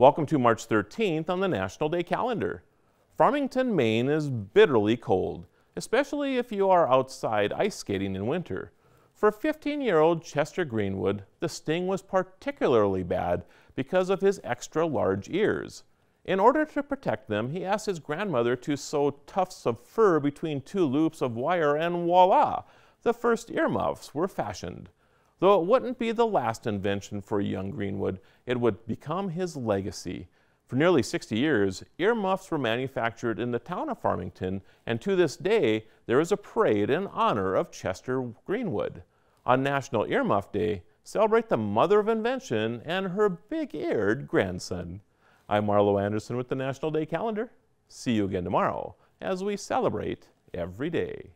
Welcome to March 13th on the National Day calendar. Farmington, Maine is bitterly cold, especially if you are outside ice skating in winter. For 15-year-old Chester Greenwood, the sting was particularly bad because of his extra large ears. In order to protect them, he asked his grandmother to sew tufts of fur between two loops of wire and voila, the first earmuffs were fashioned. Though it wouldn't be the last invention for young Greenwood, it would become his legacy. For nearly 60 years, earmuffs were manufactured in the town of Farmington, and to this day, there is a parade in honor of Chester Greenwood. On National Earmuff Day, celebrate the mother of invention and her big-eared grandson. I'm Marlo Anderson with the National Day Calendar. See you again tomorrow as we celebrate every day.